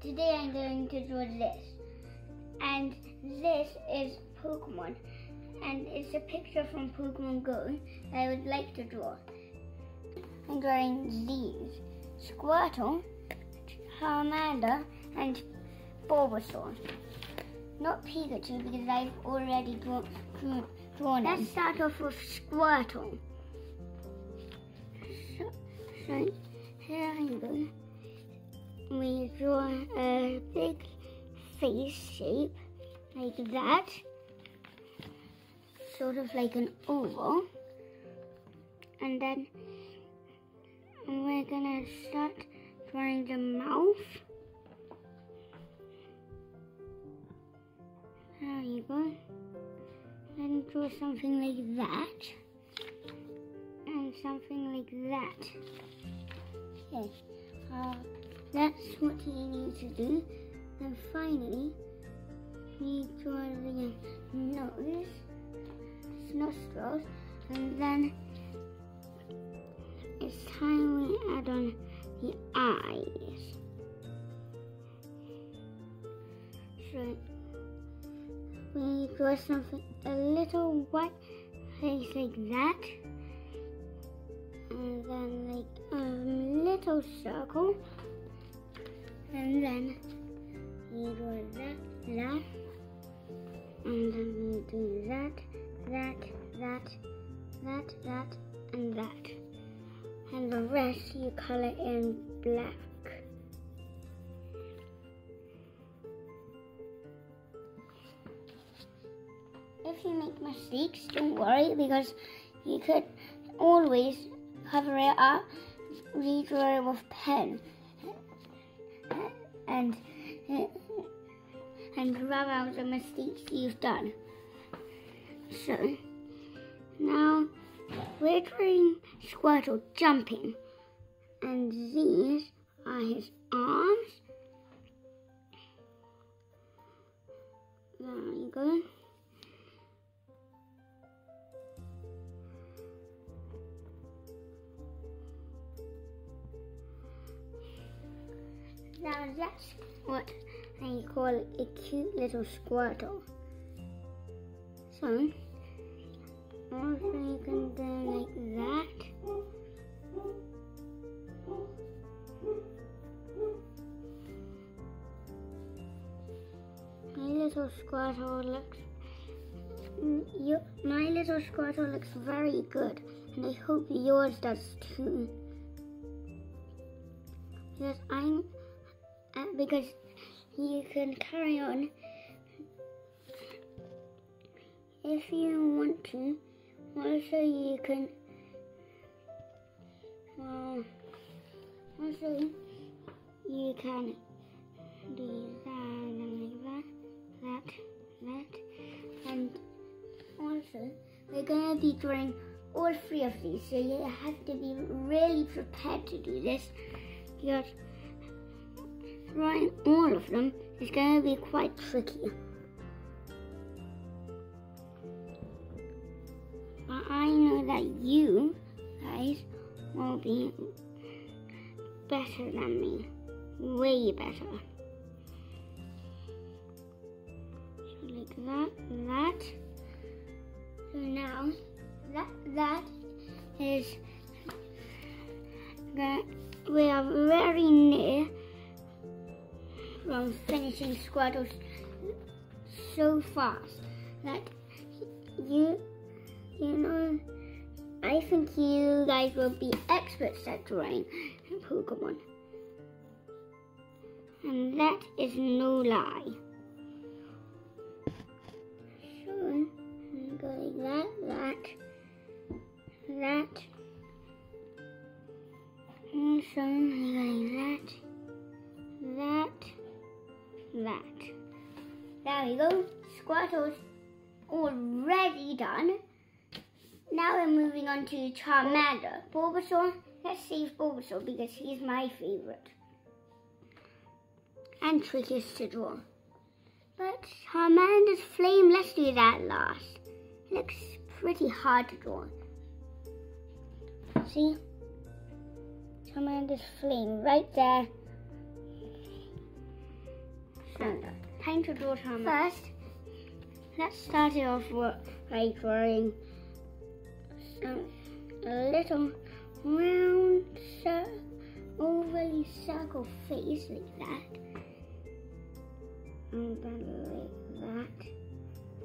Today I'm going to draw this. And this is Pokemon. And it's a picture from Pokemon Go that I would like to draw. I'm drawing these. Squirtle, Charmander, and Bulbasaur. Not Pikachu because I've already drawn, drawn Let's start off with Squirtle. So, so here you go we draw a big face shape like that, sort of like an oval. And then we're gonna start drawing the mouth. There you go. Then draw something like that. And something like that. Okay. Uh, that's what you need to do. And finally, we draw the nose, nostrils, and then it's time we add on the eyes. So we draw something, a little white face like that, and then like a little circle and then we do that, that, and then we do that, that, that, that, that, and that. And the rest you color in black. If you make mistakes, don't worry because you could always cover it up, redraw it with pen and and rub out the mistakes you've done. So now we're drawing Squirtle jumping, and these are his arms. There you go. Now that's what I call a cute little squirtle. So, also you can do like that. My little squirtle looks, you, my little squirtle looks very good, and I hope yours does too. Because I'm because you can carry on if you want to. Also, you can. Uh, also, you can do that like that, that, that, and also we're gonna be drawing all three of these. So you have to be really prepared to do this because Drawing all of them is going to be quite tricky. But I know that you guys will be better than me. Way better. So like that, that. So now that that is that we are very near from finishing Squirtle so fast that you, you know, I think you guys will be experts at drawing Pokemon. And that is no lie. So, go like that, that, that, and so like that, that, that. There we go. Squirtle's already done. Now we're moving on to Charmander. Bulbasaur, let's save Bulbasaur because he's my favourite. And trickiest to draw. But Charmander's flame, let's do that last. It looks pretty hard to draw. See? Charmander's flame right there. Charmander. Time to draw. First, let's start it off by drawing some, a little round, overly circle face like that. And then like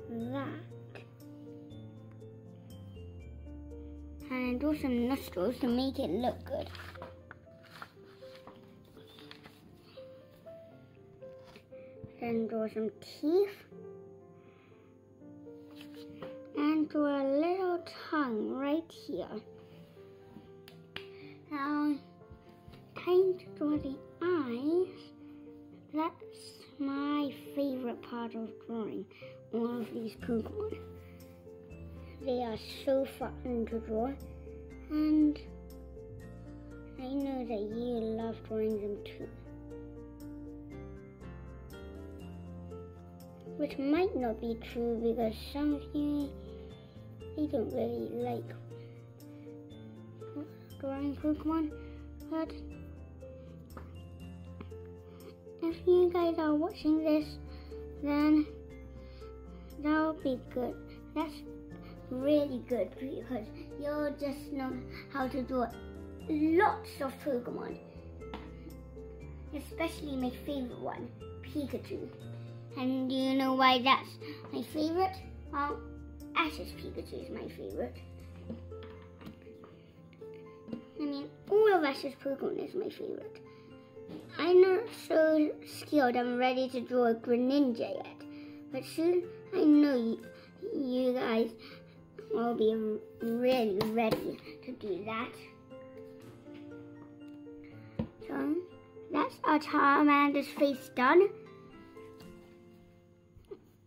that, that. And draw some nostrils to make it look good. Then draw some teeth. And draw a little tongue right here. Now, time to draw the eyes. That's my favorite part of drawing all of these Pokemon. They are so fun to draw and I know that you love drawing them too. Which might not be true because some of you they don't really like drawing Pokemon, but if you guys are watching this, then that'll be good. That's really good because you'll just know how to draw lots of Pokemon. Especially my favorite one, Pikachu. And do you know why that's my favorite? Well, Ash's Pikachu is my favorite. I mean, all of Ash's Pokemon is my favorite. I'm not so skilled I'm ready to draw a Greninja yet, but soon I know you, you guys will be really ready to do that. So, that's our Charmander's face done.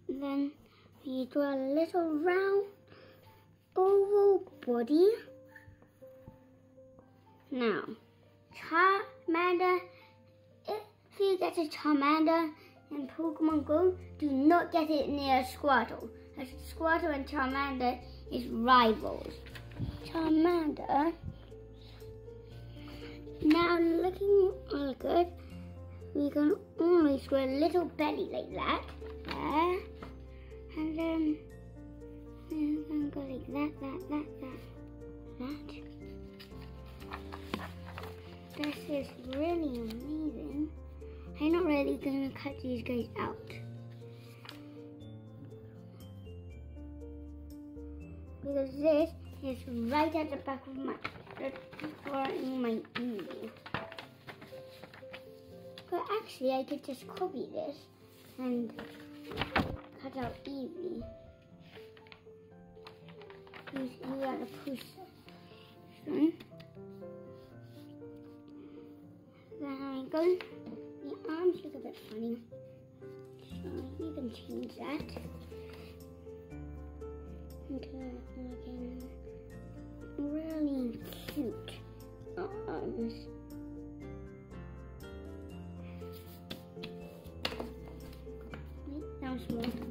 Then we draw a little round oval body. Now, Charmander if you get a Charmander in Pokemon Go, do not get it near Squirtle. As Squirtle and Charmander is rivals. Charmander. Now looking all good, we can always draw a little belly like that. There. These guys out. Because this is right at the back of my, in my email. But actually, I could just copy this and cut out Eevee. He's, he got a poster. So, then I go Um, arms look a bit funny. So you can change that into looking really cute arms. That was.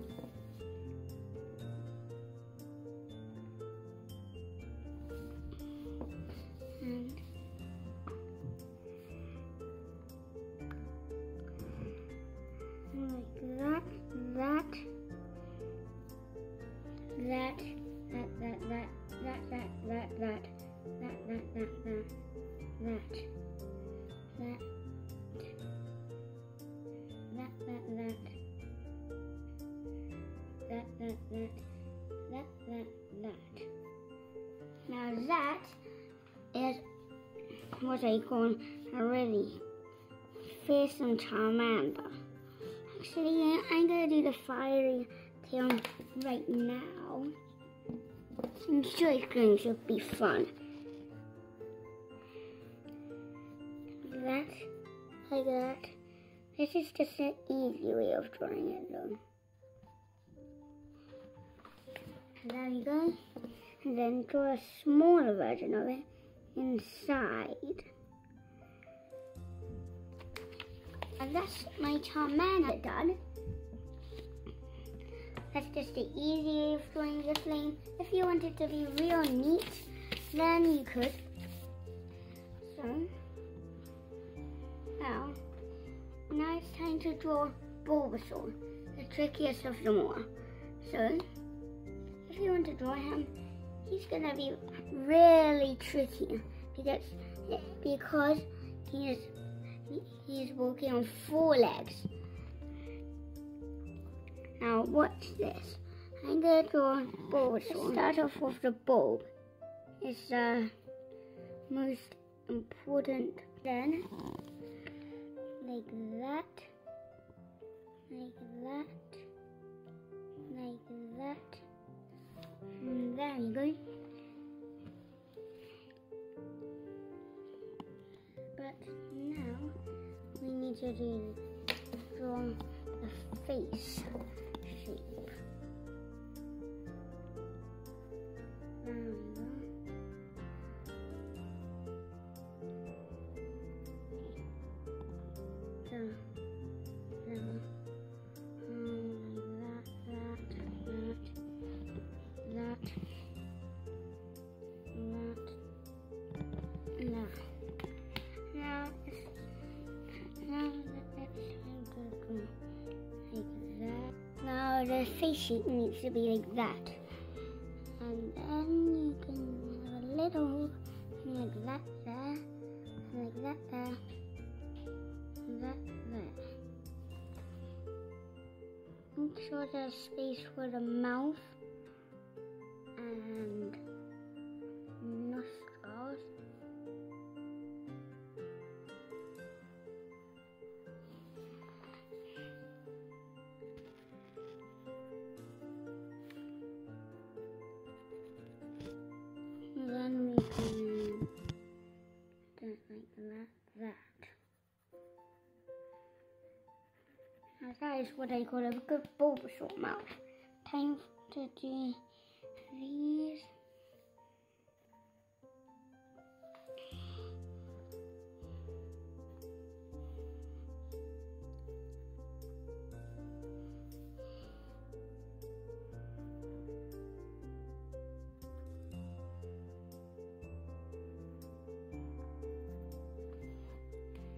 What I call a really fearsome Charmander. Actually, I'm going to do the fiery tail right now. I'm sure it's going to be fun. That, like that. This is just an easy way of drawing it though. There we go and then draw a smaller version of it inside. And that's my Charmander done. That's just the easy way of drawing the flame. If you want it to be real neat, then you could. So, now, now it's time to draw Bulbasaur, the trickiest of them all. So, if you want to draw him, he's gonna be really tricky because because he is he is walking on four legs. Now watch this. I'm gonna draw Bulbasaur. Start off with the bulb. It's the most important. Then like that, like that, like that. And there you go. To draw the face face shape needs to be like that. And then you can have a little like that there, like that there, that there. Make sure there's space for the mouth that. Now that is what I call a good Bulbasaur mouth. Time to do these.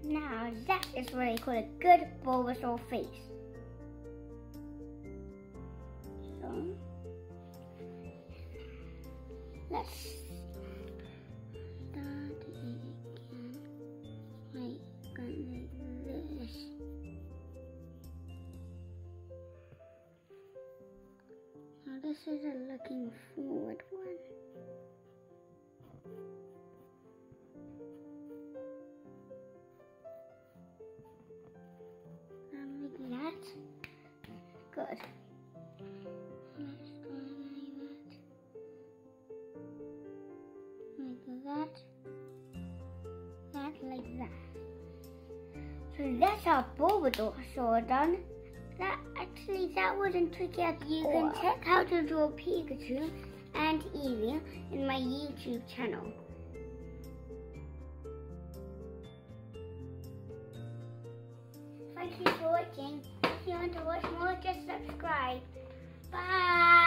Now that is what I call a good Bulbasaur face. So, let's start again like, like this. Now this is a looking forward one. Good. Like that. Like that. That like that. So that's our Bulbasaur done. That actually that wasn't tricky. You can check how to draw Pikachu and Eevee in my YouTube channel. Thank you for watching. You want to watch more, just subscribe. Bye.